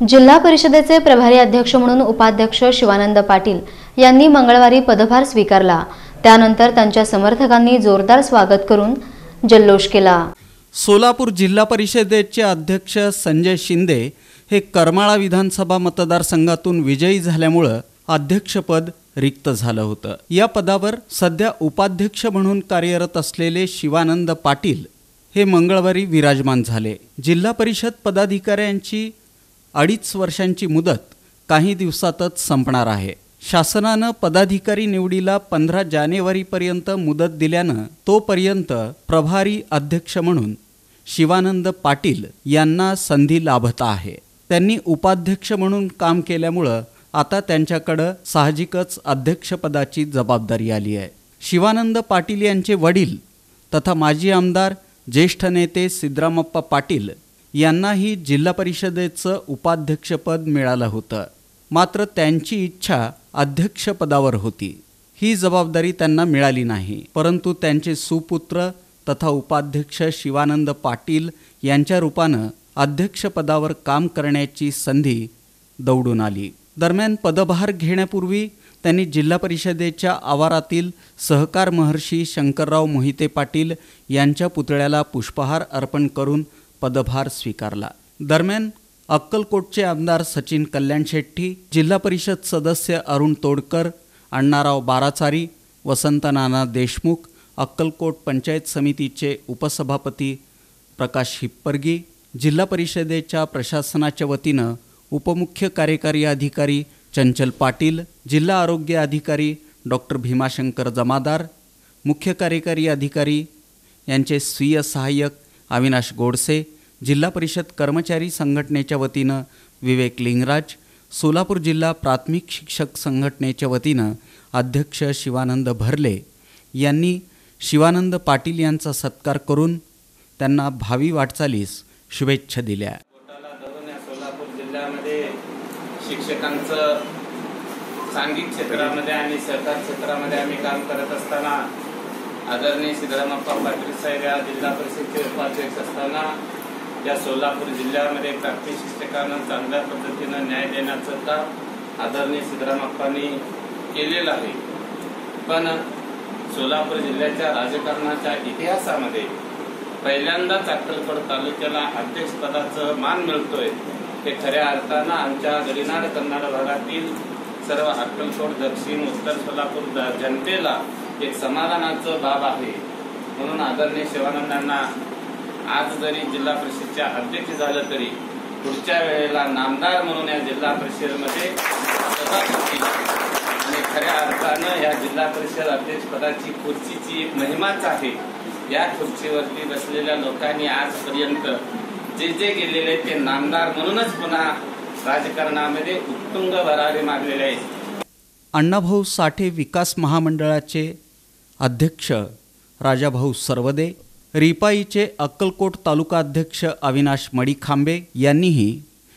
जिल्हा परिषदेचे प्रभारी अध्यक्ष म्हणून उपाध्यक्ष शिवानंद पाटील यांनी मंगळवारी पदभार स्वीकारला. त्यानंतर त्यांच्या समर्थकांनी जोरदार स्वागत करून जल्लोष केला. सोलापूर जिल्हा परिषदेचे अध्यक्ष संजय शिंदे हे करमाळा विधानसभा मतदारसंघातून विजयी झाल्यामुळं अध्यक्षपद रिक्त झालं होतं. या पदावर सध्या उपाध्यक्ष म्हणून कार्यरत असलेले शिवानंद पाटील हे मंगळवारी विराजमान झाले. जिल्हा परिषद पदाधिकाऱ्यांची अडीच वर्षांची मुदत काही दिवसातच संपणार आहे. शासनानं पदाधिकारी निवडीला पंधरा जानेवारीपर्यंत मुदत दिल्यानं तोपर्यंत प्रभारी अध्यक्ष म्हणून शिवानंद पाटील यांना संधी लाभत आहे. त्यांनी उपाध्यक्ष म्हणून काम केल्यामुळं आता त्यांच्याकडं साहजिकच अध्यक्षपदाची जबाबदारी आली आहे. शिवानंद पाटील यांचे वडील तथा माजी आमदार ज्येष्ठ नेते सिद्धरामप्पा पाटील यांनाही जिल्हा परिषदेचं उपाध्यक्षपद मिळालं होतं. मात्र त्यांची इच्छा अध्यक्षपदावर होती. ही जबाबदारी त्यांना मिळाली नाही. परंतु त्यांचे सुपुत्र तथा उपाध्यक्ष शिवानंद पाटील यांच्या रूपानं अध्यक्षपदावर काम करण्याची संधी दौडून आली. दरम्यान पदभार घेण्यापूर्वी त्यांनी जिल्हा परिषदेच्या आवारातील सहकार महर्षी शंकरराव मोहिते पाटील यांच्या पुतळ्याला पुष्पहार अर्पण करून पदभार स्वीकारला. दरम्यान अक्कलकोटचे आमदार सचिन कल्याण शेट्टी जिल्हा परिषद सदस्य अरुण तोडकर अण्णाराव बाराचारी वसंत नाना देशमुख अक्कलकोट पंचायत समितीचे उपसभापती प्रकाश हिप्परगी जिल्हा परिषदेच्या प्रशासनाच्या वतीनं उपमुख्य कार्यकारी अधिकारी चंचल पाटील जिल्हा आरोग्य अधिकारी डॉक्टर भीमाशंकर जमादार मुख्य कार्यकारी अधिकारी यांचे स्वीय सहाय्यक अविनाश गोडसे जिल्हा परिषद कर्मचारी संघटनेच्या वतीनं विवेक लिंगराज सोलापूर जिल्हा प्राथमिक शिक्षक संघटनेच्या वतीनं अध्यक्ष शिवानंद भरले यांनी शिवानंद पाटील यांचा सत्कार करून त्यांना भावी वाटचालीस शुभेच्छा दिल्या. सोलापूर जिल्ह्यामध्ये शिक्षकांचं सांघिक क्षेत्रामध्ये आणि सहकार क्षेत्रामध्ये आम्ही काम करत असताना आदरणीय सिद्धरामप्पा पाटील साहेब या जिल्हा परिषदेचे उपाध्यक्ष असताना या सोलापूर जिल्ह्यामध्ये प्राथमिक शिक्षकांना चांगल्या पद्धतीनं न्याय देण्याचं काम आदरणीय सिद्धरामप्पांनी केलेलं आहे. पण सोलापूर जिल्ह्याच्या राजकारणाच्या इतिहासामध्ये पहिल्यांदाच अक्कलकोट तालुक्याला अध्यक्षपदाचं मान मिळतोय. हे खऱ्या अर्थानं आमच्या गडिनाड कन्नड भागातील सर्व अक्कलकोट दक्षिण उत्तर सोलापूर जनतेला एक समाधानाचं बाब आहे. म्हणून आदरणीय शिवानंदांना आज जरी जिल्हा परिषदच्या अध्यक्ष झालं तरी पुढच्या वेळेला नामदार म्हणून या जिल्हा परिषदेमध्ये आणि खऱ्या अर्थानं या जिल्हा परिषद अध्यक्षपदाची खुर्चीची एक महिमाच आहे. या खुर्चीवरती बसलेल्या लोकांनी आजपर्यंत जे जे गेलेले ते नामदार म्हणूनच पुन्हा राजकारणामध्ये उत्तुंग भरारी मारलेले आहेत. अण्णाभाऊ साठे विकास महामंडळाचे अध्यक्ष राजाभाऊ सर्वदे रिपाईचे अक्कलकोट तालुका अध्यक्ष अविनाश मडीखांबे यांनीही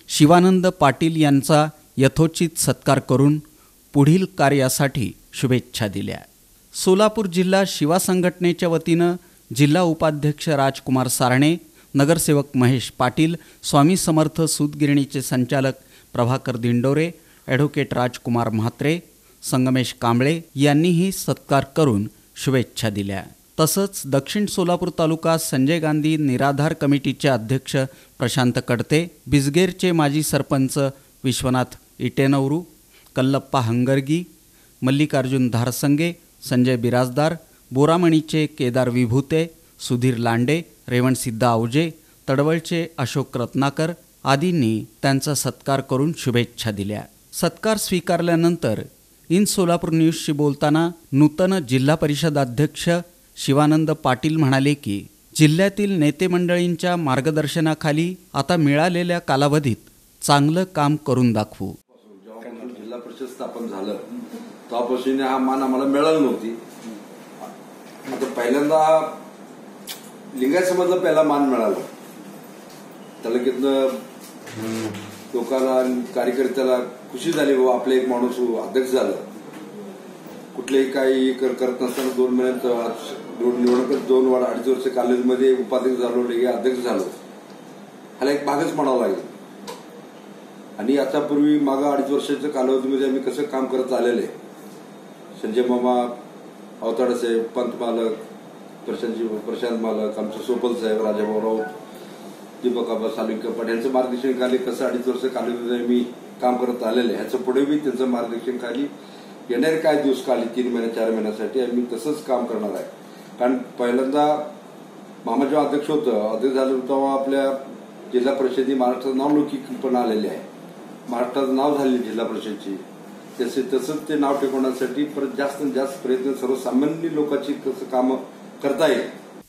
शिवानंद पाटील यांचा यथोचित सत्कार करून पुढील कार्यासाठी शुभेच्छा दिल्या. सोलापूर जिल्हा शिवा संघटनेच्या वतीनं जिल्हा उपाध्यक्ष राजकुमार सारणे नगरसेवक महेश पाटील स्वामी समर्थ सूतगिरणीचे संचालक प्रभाकर दिंडोरे ॲडव्होकेट राजकुमार म्हात्रे संगमेश कांबळे यांनीही सत्कार करून शुभेच्छा दिल्या. तसंच दक्षिण सोलापूर तालुका संजय गांधी निराधार कमिटीचे अध्यक्ष प्रशांत कडते बिजगेरचे माजी सरपंच विश्वनाथ इटेनवरू कल्लप्पा हंगरगी मल्लिकार्जुन धारसंगे संजय बिराजदार बोरामणीचे केदार विभूते सुधीर लांडे रेवणसिद्ध आवजे तडवळचे अशोक रत्नाकर आदींनी त्यांचा सत्कार करून शुभेच्छा दिल्या. सत्कार स्वीकारल्यानंतर इन सोलापूर न्यूजशी बोलताना नूतन जिल्हा परिषद अध्यक्ष शिवानंद पाटील म्हणाले की जिल्ह्यातील नेते मंडळींच्या मार्गदर्शनाखाली आता मिळालेल्या कालावधीत चांगलं काम करून दाखवू. जिल्हा परिषद स्थापन झालं तेव्हापासून हा मान आम्हाला मिळाला नव्हती. आता पहिल्यांदा लिंगायत समाजला पहिला मान मिळाला. त्याला कितनं लोकांना कार्यकर्त्याला खुशी झाली बाबा आपलं एक माणूस अध्यक्ष झालं. कुठलेही काही कर- करत नसताना दोन महिन्यात आज निवड- दोन वार अडीच वर्ष कॉलेजमध्ये उपाध्यक्ष झालो हे अध्यक्ष झालो. ह्याला एक भागच म्हणावा लागेल. आणि आतापूर्वी मागं अडीच वर्षाच्या कालावधीमध्ये आम्ही कसं काम करत आलेले? संजय मामा अवताडे साहेब पंत मालक प्रशांत प्रशांत मालक आमचे सोपल साहेब राजाभाऊ राऊत दीपक आबा सालिंग कपाट यांचं मार्गदर्शन खाली कसं अडीच वर्ष कालावधीमध्ये मी काम करत आलेले. आहे ह्याचं पुढे बी त्यांचं मार्गदर्शन खाली. येणारे काय दिवस खाली? तीन महिने चार महिन्यासाठी आम्ही तसंच काम करणार आहे. कारण पहिल्यांदा मामा जेव्हा अध्यक्ष होतं अध्यक्ष झालं तेव्हा आपल्या जिल्हा परिषदी महाराष्ट्रात नावलौकिक पण आलेले आहे. महाराष्ट्रात नाव झाले जिल्हा परिषदची. तसे तसंच ते नाव टिकवण्यासाठी परत जास्त जास्त प्रयत्न सर्वसामान्य लोकांची कसं कामं करता येईल.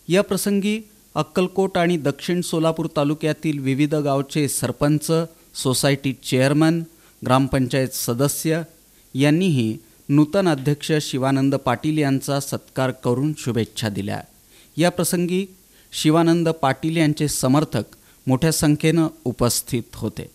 या प्रसंगी अक्कलकोट आणि दक्षिण सोलापूर तालुक्यातील विविध गावचे सरपंच सोसायटी चेअरमन ग्रामपंचायत सदस्य यांनीही नूतन अध्यक्ष शिवानंद पाटील यांचा सत्कार करून शुभेच्छा दिल्या. या प्रसंगी शिवानंद पाटील यांचे समर्थक मोठ्या संख्येनं उपस्थित होते.